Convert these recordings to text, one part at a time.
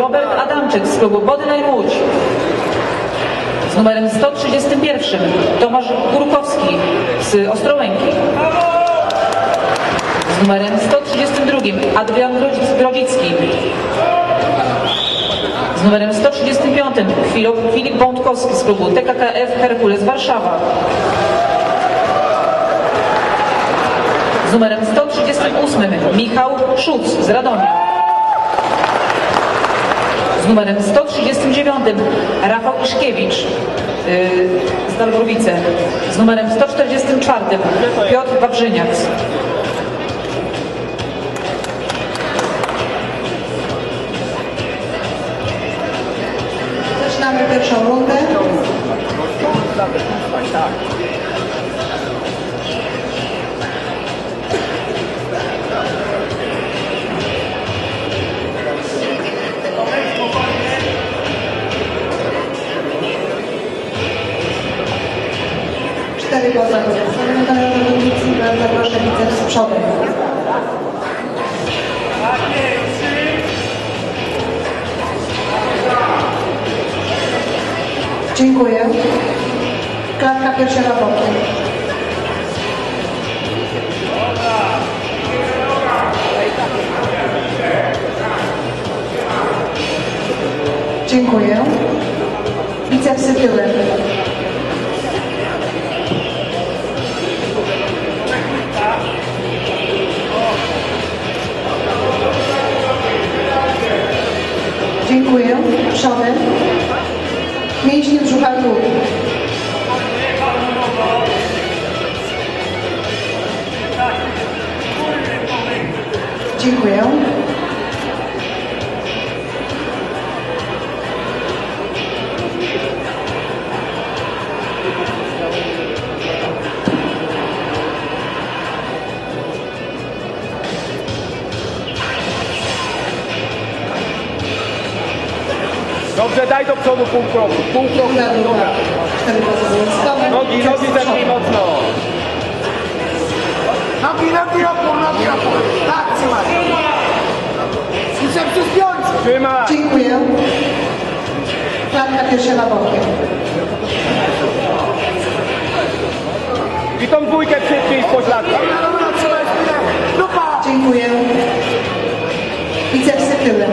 Robert Adamczyk z klubu Bodyline Łódź. Z numerem 131 Tomasz Górkowski z Ostrołęki. Z numerem 132 Adrian Grodzic- Grodzicki. Z numerem 135 Filip- Filip Bątkowski z klubu TKKF Herkules Warszawa. Z numerem 138 Michał Szuc z Radomia. Z numerem 139 Rafał Iszkiewicz yy, z Dalbrowice. Z numerem 144 Piotr Wawrzyniak. Zaczynamy pierwszą rundę. Cztery Zostawiamy na zawodnicy, bardzo proszę widzę z przodu. Dziękuję. Klatka piersiowa bokiem. Dziękuję. Dziękuję. Przodem. Mięśnie brzucha i łód. Dziękuję. Daj do przodu pół kroku, pół kroku. Pozostawione. Nogi, nogi zetnij mocno. Nogi, nogi, opór, nogi, opór. Tak, trzymaj. Bicepsy spiąć. Trzymaj. Dziękuję. Klatka piersiowa bokiem. I tą dwójkę przytnij z pośladka. Dobra, dobra, trzymaj spinę. Dupa. Dziękuję. Bicepsy tyłem.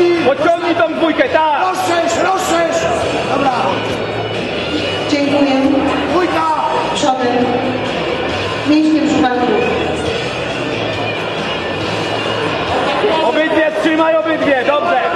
Ciągnij. Podciągnij tą dwójkę, tak. Rozszerz, rozszerz. Dobra. Dziękuję. Dwójka. Przodem. Mięśnie brzucha i łód. Obydwie, trzymaj obydwie, dobrze.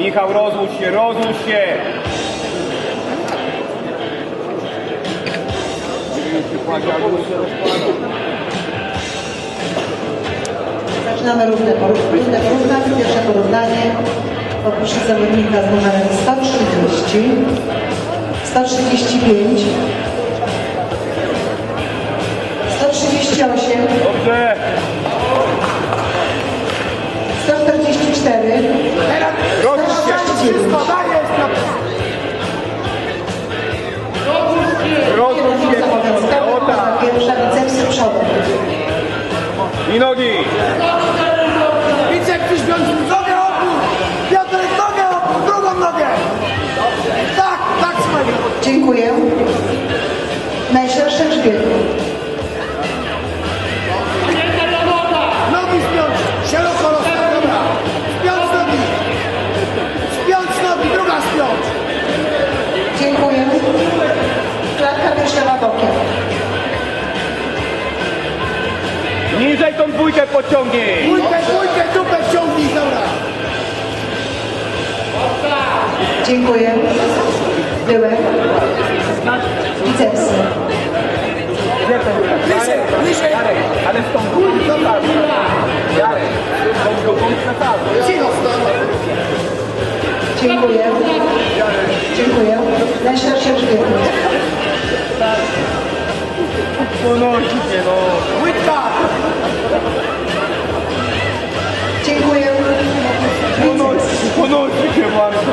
Michał, rozłóż się, rozłóż się. Zaczynamy rundę porównać. Pierwsze porównanie. Poproszę zawodnika z numerem 130, 135, 138, Dobrze. Się. wszystko dajesz. Rozłóż się. Tak. Pierwsza bicepsy przodem. I nogi. Niżej tą dwójkę podciągnij. Dwójkę, dwójkę, dupę wciągnij. Dobra. Dziękuję. Tyłem. Bicepsy. Bliżej, bliżej. Ale z tą dwójką. Dobra. Jarek. Cicho. Dziękuję. Najszersze grzbiety. Ponosi się, no. Ponosi się bardzo, no.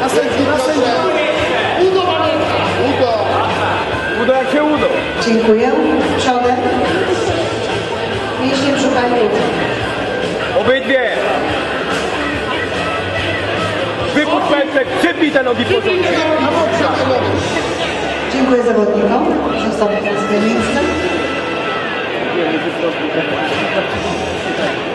Następny, następny. Udo jak się udo. Dziękuję. Przodem. Mięśnie brzucha i uda. Obydwie. Wypuść pętlek, przypnij te nogi porządnie. Dziękuję zawodnikom. Zostawię na swoje miejsce. Sto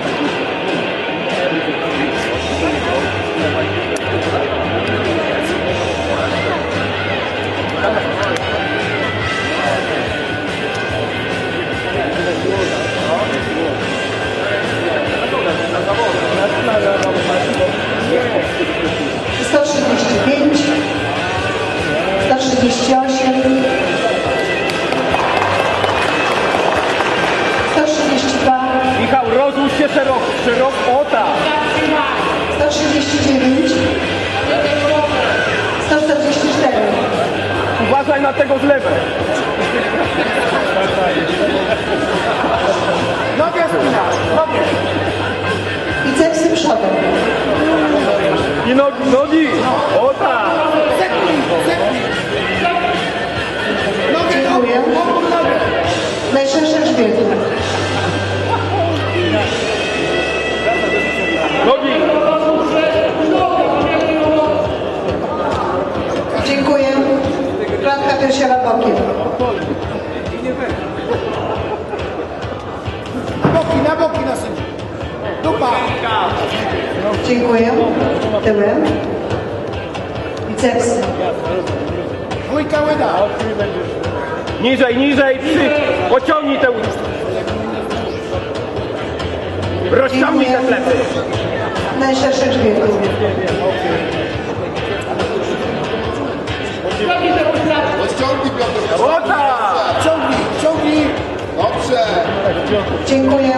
szeroko, szeroko, o tak. 139, 144, Uważaj na tego z lewej. Nogę spinasz, nogę. bicepsy przodem. I nogi, nogi. O bokiem. Na boki, na boki następny. Dupa. Dziękuję. Tyłem. Bicepsy. Dwójka łyda. Niżej, niżej, przy. Pociągnij te usta. Rozciągnij te plecy. Najszersze grzbiety. Rozciągnij Piotr. O tak. Ciągnij, ciągnij. Dobrze. Dziękuję.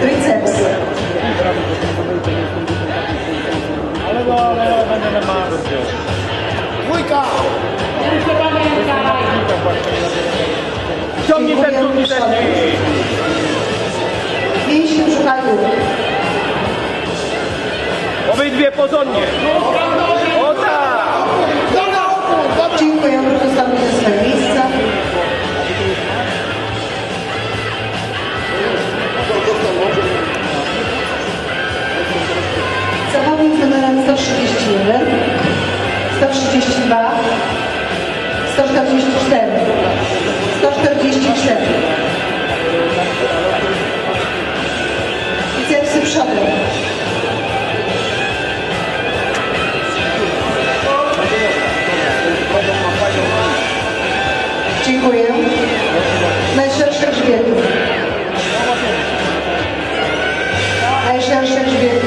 Triceps. Dwójka. Ciągnij te Dziękuję. brzuki też. Mięśnie uda. Obydwie porządnie. Dziękuję. Zostawię na swoje miejsca. Zawodnik z numerem 131, 132, 144, 144. Bicepsy przodem. Dziękuję. Najszersze grzbiety. Najszersze grzbiety.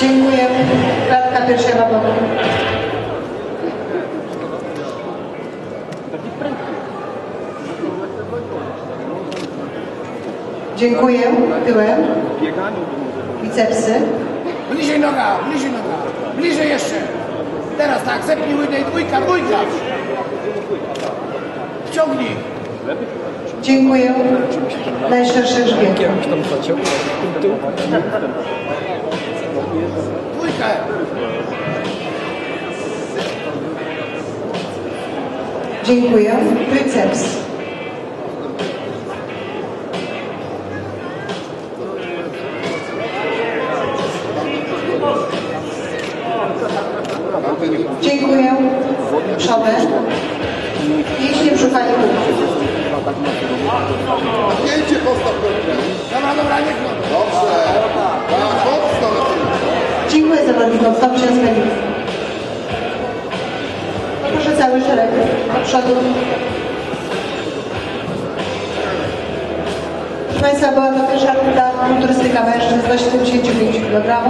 Dziękuję. Klatka piersiowa bokiem. Dziękuję. Tyłem. Bicepsy. Bliżej noga, bliżej noga. Bliżej jeszcze. Teraz tak, zepnij łydę i dwójka, dwójka. Wciągnij. Dziękuję. Najszersze grzbiety. Dwójkę. Dziękuję. Tryceps. Dziękuję. Przodem. Mięśnie brzucha i góry. Zdjęcie postaw. Dobra, dobra, niech noga. Dobrze. Tym. Dziękuję. Stopcie na swoje miejsce. Proszę cały szereg do przodu. Proszę Państwa, była to pierwsza runda kulturystyka mężczyzn do 75 kg.